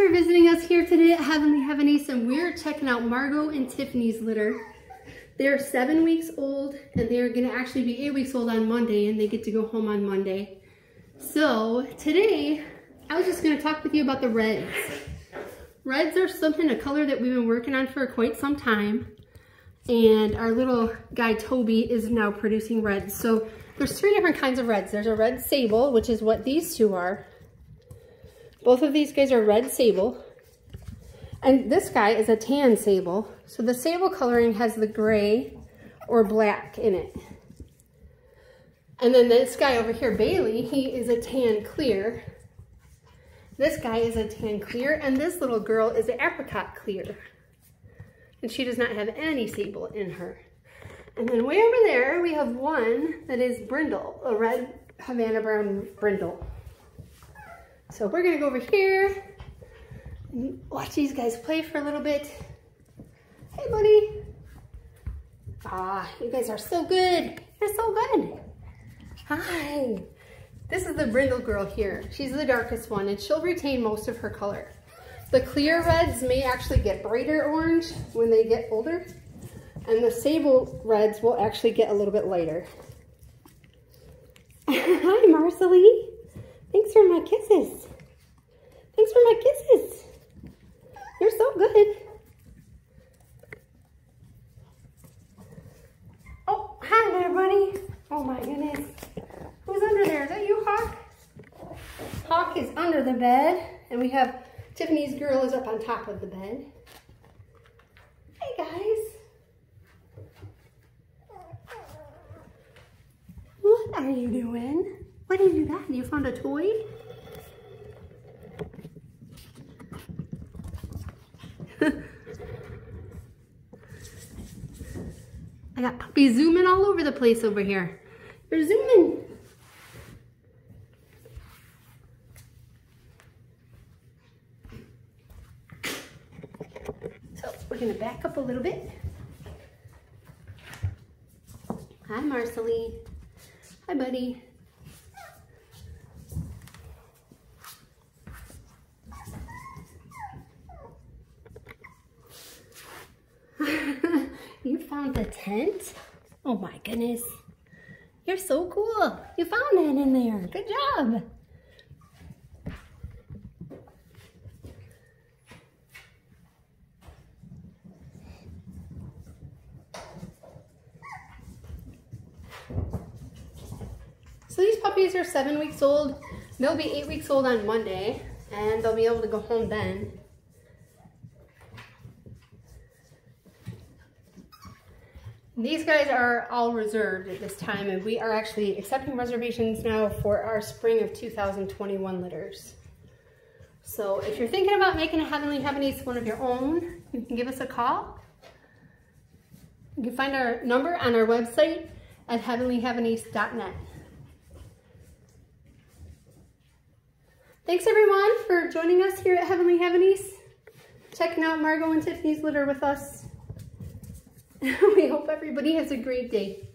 for visiting us here today at Heavenly Havanese and we're checking out Margo and Tiffany's litter. They're seven weeks old and they're gonna actually be eight weeks old on Monday and they get to go home on Monday. So today, I was just gonna talk with you about the reds. Reds are something, a color that we've been working on for quite some time. And our little guy Toby is now producing reds. So there's three different kinds of reds. There's a red sable, which is what these two are. Both of these guys are red sable. And this guy is a tan sable. So the sable coloring has the gray or black in it. And then this guy over here, Bailey, he is a tan clear. This guy is a tan clear, and this little girl is an apricot clear. And she does not have any sable in her. And then way over there, we have one that is brindle, a red Havana brown brindle. So we're gonna go over here and watch these guys play for a little bit. Hey, buddy. Ah, you guys are so good. You're so good. Hi. This is the brindle girl here. She's the darkest one and she'll retain most of her color. The clear reds may actually get brighter orange when they get older and the sable reds will actually get a little bit lighter. Hi, Marcelie. Thanks for my kisses. Thanks for my kisses. You're so good. Oh, hi there, buddy. Oh my goodness. Who's under there? Is that you, Hawk? Hawk is under the bed, and we have Tiffany's girl is up on top of the bed. Hey, guys. What are you doing? Did you got? You found a toy? I got puppies zooming all over the place over here. They're zooming. So we're gonna back up a little bit. Hi, Marcelie. Hi, buddy. you found the tent? Oh my goodness. You're so cool. You found that in there. Good job. So these puppies are seven weeks old. They'll be eight weeks old on Monday and they'll be able to go home then. These guys are all reserved at this time and we are actually accepting reservations now for our spring of 2021 litters. So if you're thinking about making a Heavenly Havanese one of your own, you can give us a call. You can find our number on our website at heavenlyhavanese.net. Thanks everyone for joining us here at Heavenly Havanese, checking out Margo and Tiffany's litter with us. we hope everybody has a great day.